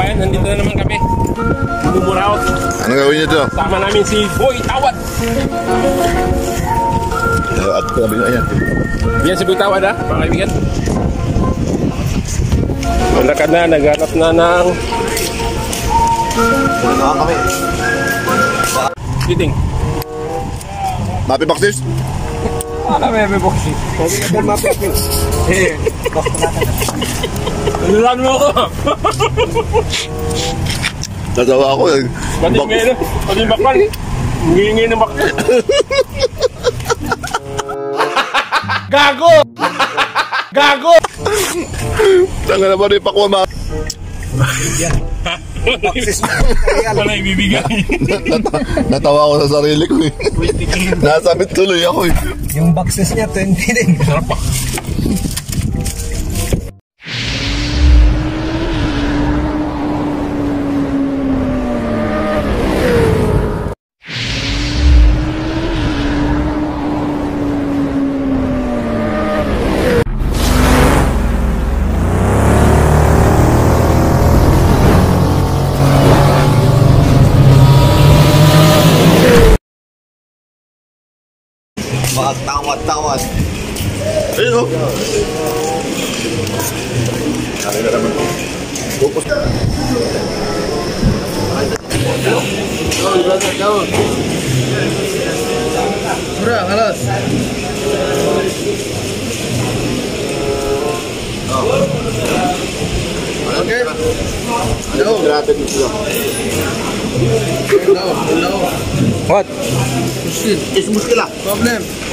kabayan, nandito na naman kami. Bumuraot. Ano gawin niyo to? Sama namin si Boy Tawad. At sabi nyo, ayan. Yan si Boy Tawad ha, mga kaibigan. Nalakad na, naghanap na ng Ano kami? kiting. Mapi Baksis? Ano may may boxing? Sabi ka ba? Eh, Nanulan mo ako. Natawa ako eh. Pati Bak- ngayon, pati bakal. Ngingi ng bakal. Gago! Gago! Tanga na ba rin pakwa ma... Wala ibibigay. Nat- Natawa ako sa sarili ko eh. Nasabit tuloy ako eh. Yung boxes niya, 20 din. Sarap pa. Mga tawad-tawad. Ayun o. Kaya na naman. Focus. Bro, halos. Okay. Sila. No, no. What? Is muskila. Problem.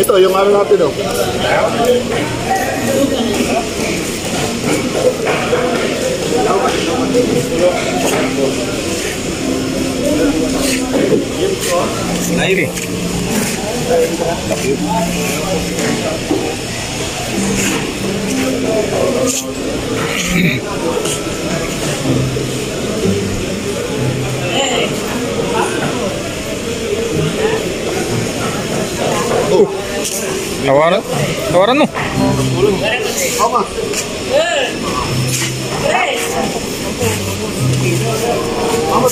Ito, yung ano natin, oh. Nair. Thank you. Tawaran? Tawaran mo? kamu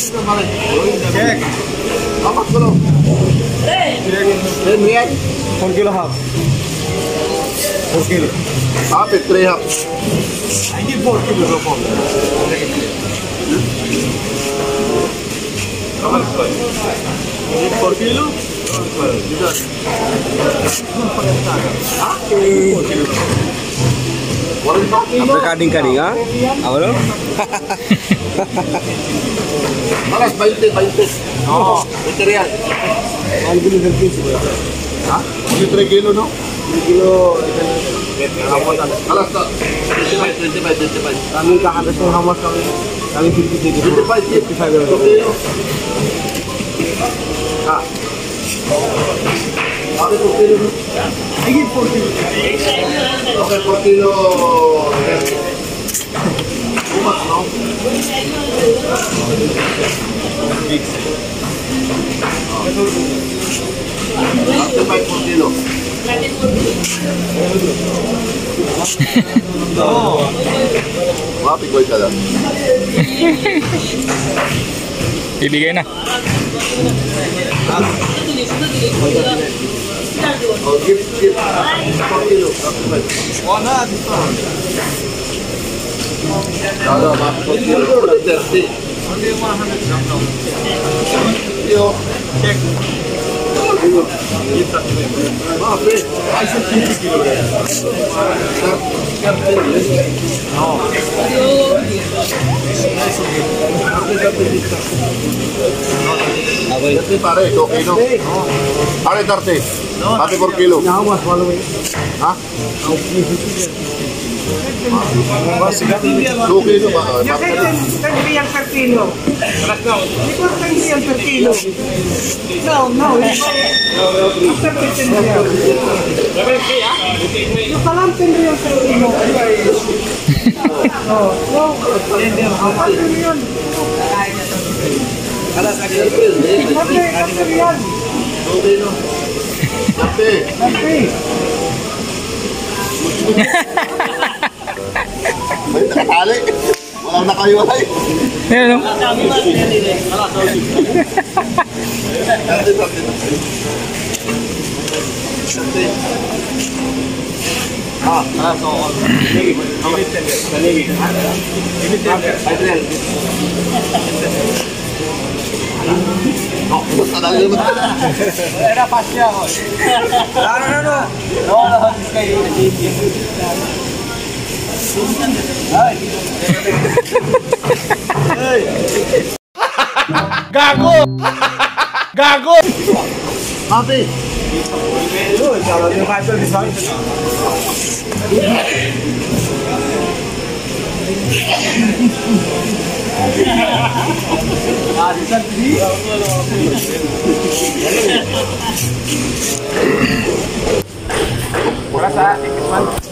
Check. Apa kilo? Check. Four kilo half. Four kilo. Half it, kilo of four. How kilo people because ah? Apa kading kading? Apa lo? Malas bayute bayute. Oh, material. Ang gulo kilo no? Tiga kilo. Malas cepat-cepat-cepat. 25. Kami kakatas ng hamas kami. Kami 50 25 25. Ah. Abre por tiro. Sigue por tiro. Abre por tiro. Uma não. Abre vai por tiro. Rápido, coitada. Ibigay na. Oh, digo, ah, Más No. Por kilo. ¿Ah? No, no, No, no, na kayo ay. Ayan o. Ah, ah, so. Ini Gago. Gago. Mati. Lu kalau dia masuk di sana. Kurasa, eh, ikut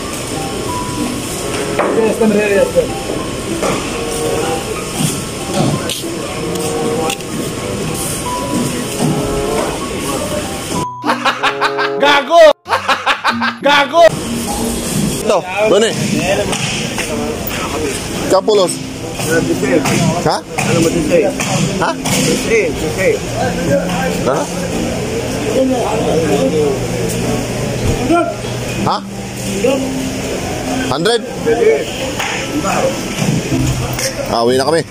i-drop yan. Seventy-five? Seventy-five? ito, doon eh. Kapulos. Ha? Ano mo dito eh? Ha? Eh, okay. Ha? Ha? 100? Ah, uwi na kami.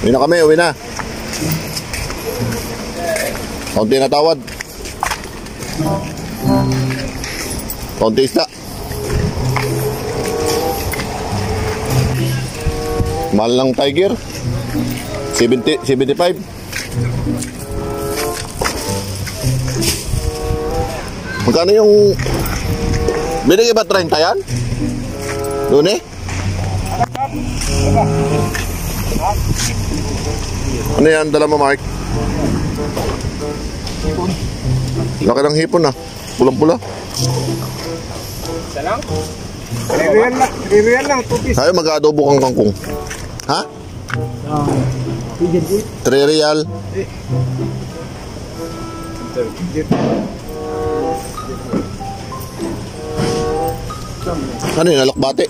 Uwi na kami, uwi na. Kaunti na tawad. Kaunti isda. Mahal ng tiger. 70, 75. Magkano yung... Binigay ba 30 yan? Doon eh? Ano yan? Dala mo, Mark? Laki ng hipon ah. Pulang-pula. Isa lang? Real lang. Real lang. Tupis. Tayo mag-adobo kang kangkong. Ha? 3 real. Ano yun? Alakbate?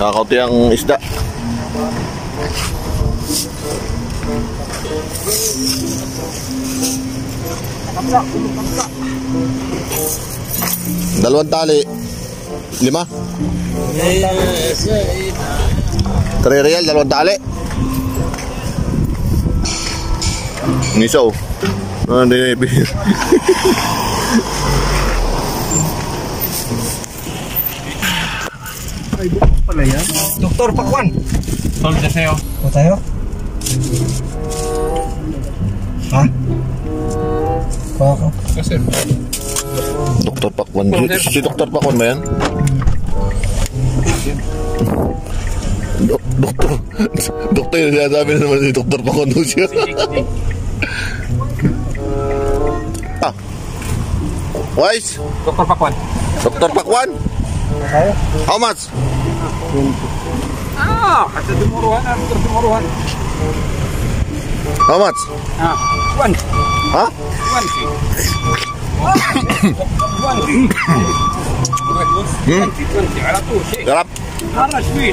Kakauti ang isda. Dalawang tali. Lima. Tre real, dalawang tali. Niso. Ah, hindi. Doktor Pakwan. Tol, na sa'yo. O tayo? Ha? Kuha ko. Kasi, Dr. Pakwan. Si, si Dr. Pakwan ba yan? Dok dokter dokter yang dihadapi sama si dokter pengondusia ah. Wise dokter Pakwan dokter Pakwan how much ah kata demuruan dokter demuruan how much ah one huh one one fee. Twenty, twenty, على طول شيء. Garap. مرة شوي.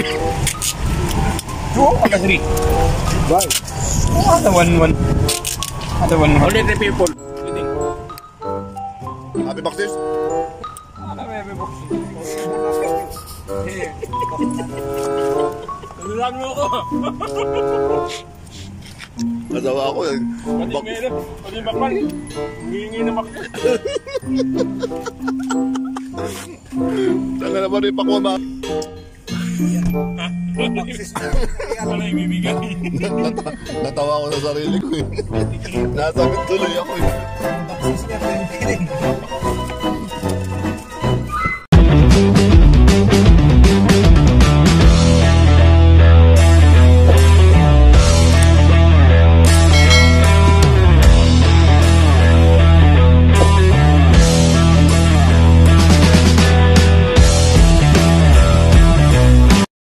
Two, ada three. Bye. Oh, ada one, one. Ada one, one. Only three people. Eating. Happy boxes? Ada bebe boxing. Eh. Tulang mo ko. Nasawa ako eh. Pati Bak- meron. Pati bakal. Hingi na bakal. Tanga naman rin pakuha ma. Wala yung bibigay. Nat- Natawa ako sa sarili ko eh. Nasabit tuloy ako eh.